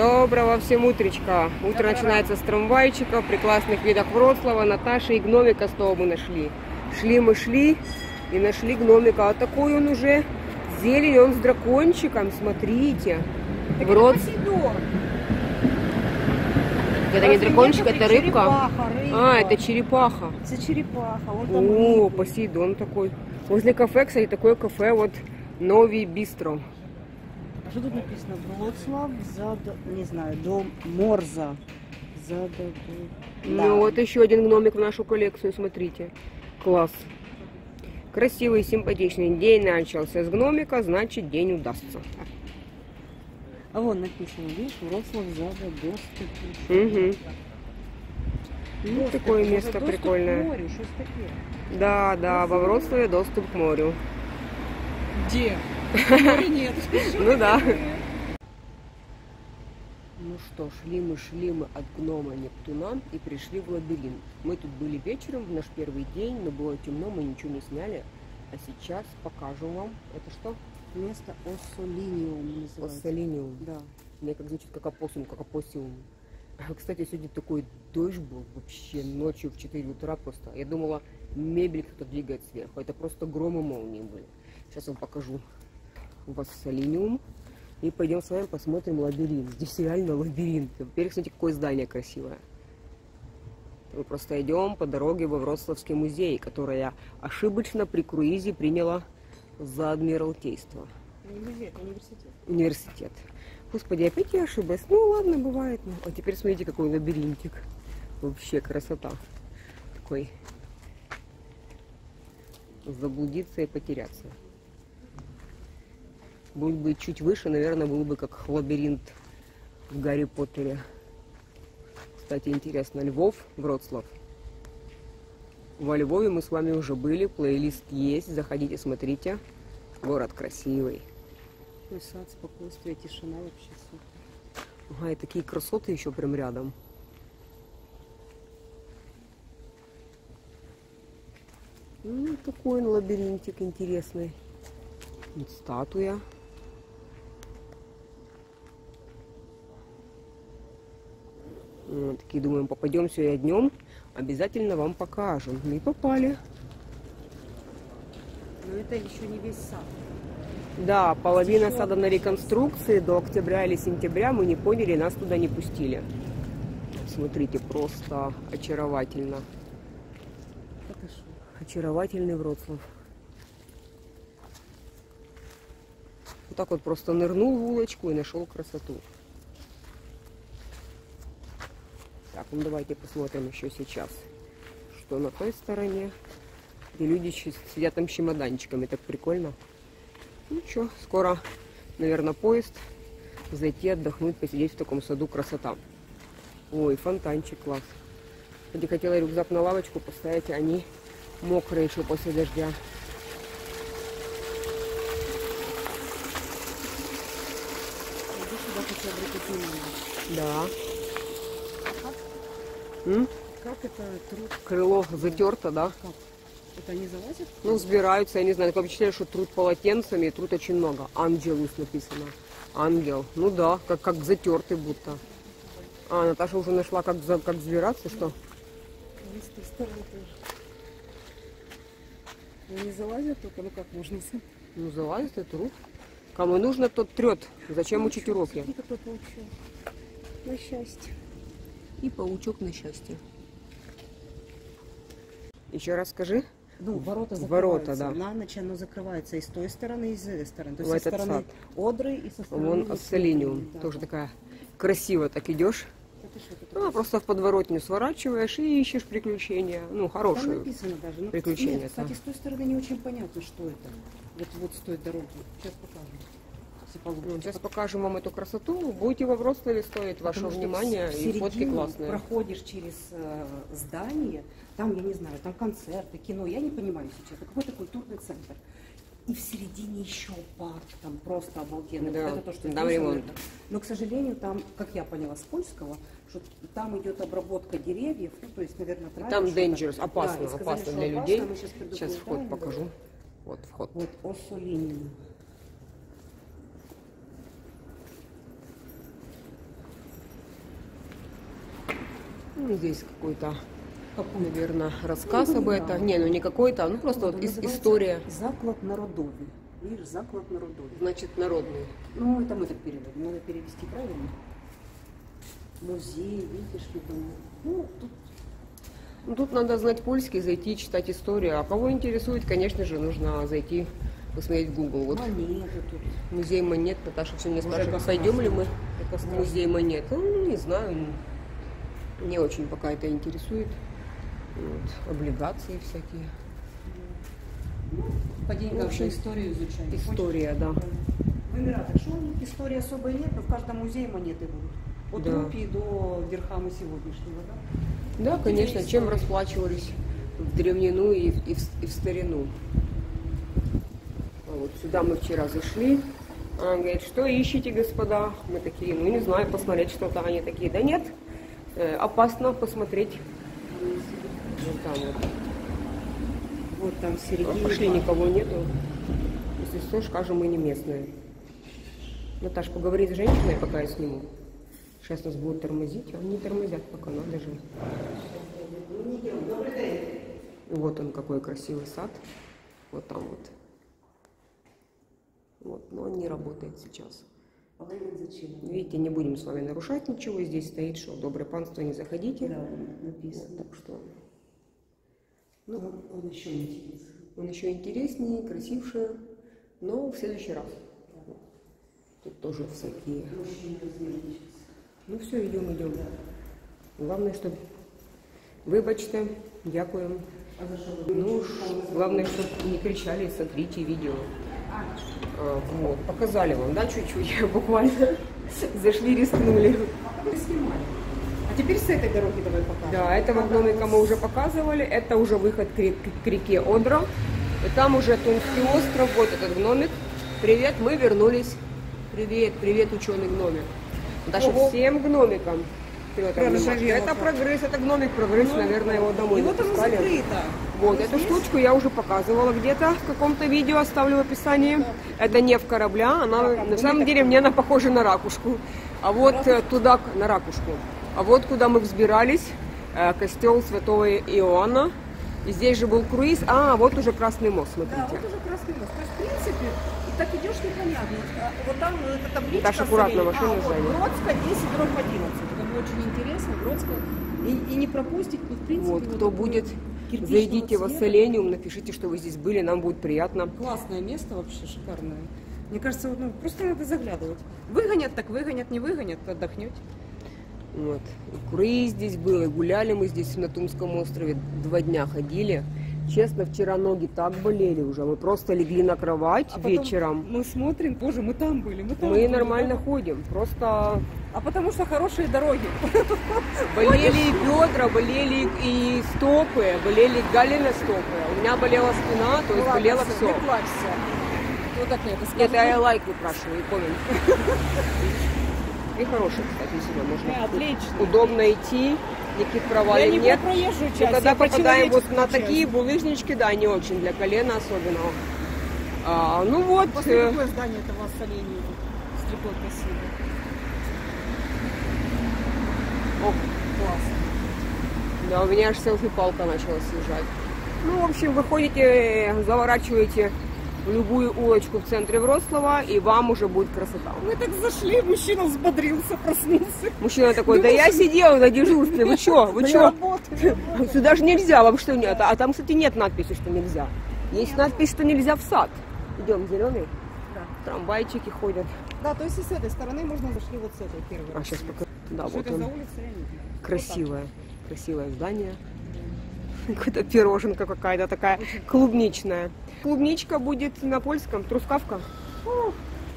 Доброго всем утречка. Утро начинается с трамвайчика, при классных видах Вроцлава. Наташа и гномика с того мы нашли. Шли мы шли и нашли гномика. А такой он уже зелень, он с дракончиком, смотрите. Вроц... Это не дракончик, это рыбка. А, это черепаха. Это черепаха. Вон там О. Посейдон такой. Возле кафе, кстати, такое кафе вот Нови Бистро. А что тут написано? Вроцлав, зада... Не знаю, дом Морза. Зада... Ну вот еще один гномик в нашу коллекцию, смотрите. Класс. Красивый, симпатичный. День начался с гномика, значит день удастся. А вон написано, видишь, Вроцлав, зада, доступ. Угу. Ну, Доступ, такое это место доступ к прикольное. морю, что такое? Да, да, во Вроцлаве доступ к морю. Где? Моря нет. Ну да. Ну что, шли мы, шли мы от гнома Нептуна и пришли в лабиринт. Мы тут были вечером, в наш первый день, но было темно, мы ничего не сняли. А сейчас покажу вам. Это что? Место Оссолиниум называется. Оссолиниум. Да. Мне как звучит как опоссум, как опоссиум. Кстати, сегодня такой дождь был вообще ночью в 4 утра просто. Я думала, мебель кто-то двигает сверху. Это просто гром и молнии были. Сейчас вам покажу у вас солиниум. И пойдем с вами посмотрим лабиринт. Здесь реально лабиринт. Во-первых, смотрите, какое здание красивое. Мы просто идем по дороге во Вроцлавский музей, который я ошибочно при круизе приняла за адмиралтейство. Университет, университет. Университет. Господи, опять я ошиблась. Ну ладно, бывает. Ну, а теперь смотрите, какой лабиринтик. Вообще красота. Такой. Заблудиться и потеряться. Будет бы чуть выше, наверное, был бы как лабиринт в Гарри Поттере. Кстати, интересно, Львов, Вроцлав. Во Львове мы с вами уже были, плейлист есть, заходите, смотрите. Город красивый. Такой сад, спокойствие, тишина вообще супер. Ага, и такие красоты еще прям рядом. Ну, такой он лабиринтик интересный. Вот статуя. Такие думаем, попадем сегодня днем, обязательно вам покажем. И попали. Но это еще не весь сад. Да, половина Еще сада на реконструкции до октября или сентября мы не поняли, нас туда не пустили. Смотрите, просто очаровательно. Что? Очаровательный Вроцлав. Вот так вот просто нырнул в улочку и нашел красоту. Так, ну давайте посмотрим еще сейчас, что на той стороне. И люди сидят там с чемоданчиками, так прикольно. Ну что, скоро, наверное, поезд. Зайти, отдохнуть, посидеть в таком саду, красота. Ой, фонтанчик, класс. Кстати, хотела рюкзак на лавочку поставить, а они мокрые еще после дождя. Да. М? Как это труд? Крыло затерто, да? Как? Это они залазят? Ну, сбираются, я не знаю, такое впечатление, что труд полотенцами, и труд очень много. Ангелус написано. Ангел. Ну да, как, как затертый будто. А, Наташа уже нашла, как, за, как сбираться, что? Они с той стороны тоже. Они залазят только, ну как можно? Ну, залазит и труд. Кому нужно, тот трет. Зачем учить уроки? На счастье. И паучок на счастье. Еще раз скажи. Ну, ворота Ворота, закрываются. да. На ночь оно закрывается и с той стороны, и с этой стороны. То В есть со этот стороны сад. Одры и со стороны... Вон этой, да, Тоже да. такая красиво так идешь. Ну, а просто в подворотню сворачиваешь и ищешь приключения. Ну, Там хорошие. написано даже. Ну, приключения, Нет, кстати, с той стороны не очень понятно, что это. Вот, вот с той дороги. Сейчас покажем. Получится. Ну, сейчас покажем вам эту красоту. Будете во Вроцлаве, стоит ваше внимание. И фотки классные. проходишь через э, здание, там, я не знаю, там концерты, кино, я не понимаю сейчас, это какой-то культурный центр. И в середине еще парк, там просто обалденный. Да, Вот это то, что здесь ремонт. Но, к сожалению, там, как я поняла с польского, что там идет обработка деревьев, ну, то есть, наверное, травят Там dangerous, Да, опасно, и сказали, опасно для опасно, людей. сейчас Сейчас вход покажу. да. Вот вход. Вот Оссолинин. Ну, Здесь какой-то, Какой? наверное, рассказ Ну, об да. этом. Не, ну не какой-то, ну просто вот Называется история. Заклад народовый. Видишь, заклад народовый. Значит, народный. Ну, это мы так переводим. Надо перевести правильно. Музей, видишь ли, там. Ну, тут Ну, тут надо знать польский, зайти читать историю. А кого интересует, конечно же, нужно зайти посмотреть в Google. Вот монеты тут. музей монет, Наташа все мне спрашивает, как пойдем ли мы в музей монет. Ну, не знаю, ну, не очень пока это интересует. Вот, облигации всякие. По деньгам общем, историю изучаем. История, да. В Эмиратах что у них истории особой нет, но в каждом музее монеты будут. От Да. рупии до дирхама сегодняшнего, да? Да, конечно, чем расплачивались в древнину и, в- и в, и в старину. А вот сюда мы вчера зашли. Она говорит, что ищете, господа? Мы такие, ну не знаю, посмотреть что-то. Они такие, да нет, э, опасно посмотреть. Вот там вот. Вот там середине. Пошли, никого нету. Если что, скажем, мы не местные. Наташ, поговори с женщиной, пока я сниму. Сейчас нас будут тормозить, а они не тормозят пока, надо же. Вот он, какой красивый сад. Вот там вот. Вот, но он не работает сейчас. Зачем? Видите, не будем с вами нарушать ничего. Здесь стоит, что доброе панство, не заходите. Да, Вот, написано. так что Ну, он, он еще интересный. Он еще интереснее, красивше, но в следующий раз. Тут тоже всякие. Ну все, идем, идем. Главное, чтобы вибачте, дякуємо. А? Ну, главное, чтобы не кричали, смотрите видео. А, вот, показали вам, да, чуть-чуть, буквально. Зашли, рискнули. А теперь с этой дороги давай покажем. Да, этого гномика мы уже показывали. Это уже выход к, ре- к реке Одра. И там уже Тунский остров. Вот этот гномик. Привет, мы вернулись. Привет, привет, ученый гномик. Даже Ого. всем гномикам. Проржавело это прогресс, это гномик прогресс, наверное, его домой И вот оно запускали. закрыто. Вот, Ну, эту здесь штучку я уже показывала где-то в каком-то видео, оставлю в описании. Это не в корабля, она Да, там на самом гномик деле мне она похожа на ракушку. А вот э, туда, к- на ракушку. А вот куда мы взбирались, э, костел святого Иоанна. И здесь же был круиз. А, вот уже Красный мост, Да, смотрите. вот уже Красный мост. То есть, в принципе, и так идешь непонятно. А Вот там эта табличка. Даша, аккуратно, машина а, вот. Бродская 10 дробь 11. Было очень интересно. Бродская. И, и не пропустить, ну, в принципе. Вот, вот кто будет, зайдите в цвета. Ассолениум, напишите, что вы здесь были, нам будет приятно. Классное место вообще, шикарное. Мне кажется, вот, ну, просто надо заглядывать. Выгонят, так выгонят, не выгонят, отдохнете. Вот. И круиз здесь был, и гуляли мы здесь на Тумском острове, два дня ходили. Честно, вчера ноги так болели уже, мы просто легли на кровать А вечером. Мы смотрим, боже, мы там были, мы там Мы были, нормально да. ходим, просто А потому что хорошие дороги. болели и бедра, болели и стопы, болели галины стопы. У меня болела спина, то есть Ладно, болело все. Не плачься. Вот так это Нет, я лайк выпрашиваю, и коммент. И хороший, кстати, Да, можно. отлично. Удобно идти, никаких Я провалин не нет. про проезжую часть, когда я по попадаем вот на человеческую такие часть. булыжнички, да, не очень для колена особенного. А, ну вот, После э, какое здание этого оссоления? Стрекот красиво. О, Классно. да, у меня аж селфи-палка начала съезжать. Ну, в общем, выходите, э, заворачиваете любую улочку в центре Вроцлава, и вам уже будет красота. Мы так зашли, мужчина взбодрился, проснулся. Мужчина такой, да я сидел на дежурстве, вы чё, вы чё? работаю. Сюда же нельзя, вам что нет? А там, кстати, нет надписи, что нельзя. Есть надпись, что нельзя в сад. Идем, зеленый. Да. Трамвайчики ходят. Да, то есть и с этой стороны можно зашли вот с этой первой. А сейчас пока. Да, Что вот он. Красивое, красивое здание. Какая-то пироженка какая-то такая клубничная. Клубничка будет на польском, трускавка.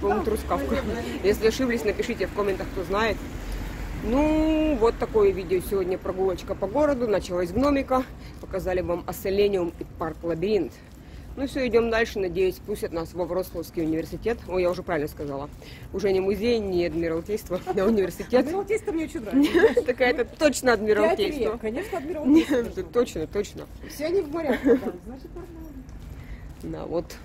По-моему, трускавка. Если ошиблись, напишите в комментах, кто знает. Ну, вот такое видео сегодня. Прогулочка по городу. Началась гномика. Показали вам Ассолениум и парк Лабиринт. Ну все, идем дальше. Надеюсь, пустят нас во Вроцлавский университет. Ой, я уже правильно сказала. Уже не музей, не адмиралтейство, а университет. Адмиралтейство мне очень нравится. Такая это точно адмиралтейство. конечно, адмиралтейство. точно, точно. Все они в морях значит нормально. Да, вот.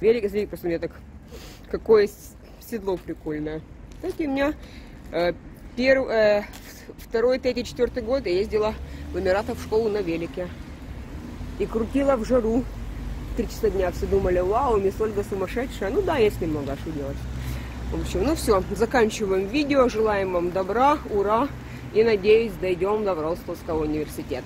Велик, смотри, просто у меня так... Какое седло прикольное. Кстати, у меня э, перв- э, второй, третий, четвертый год я ездила в Эмиратах в школу на велике. И крутила в жару. Три часа дня все думали, вау, мисс Ольга сумасшедшая. Ну да, есть немного, а что делать. В общем, ну все, заканчиваем видео. Желаем вам добра, ура. И надеюсь, дойдем до Вроцлавского университета.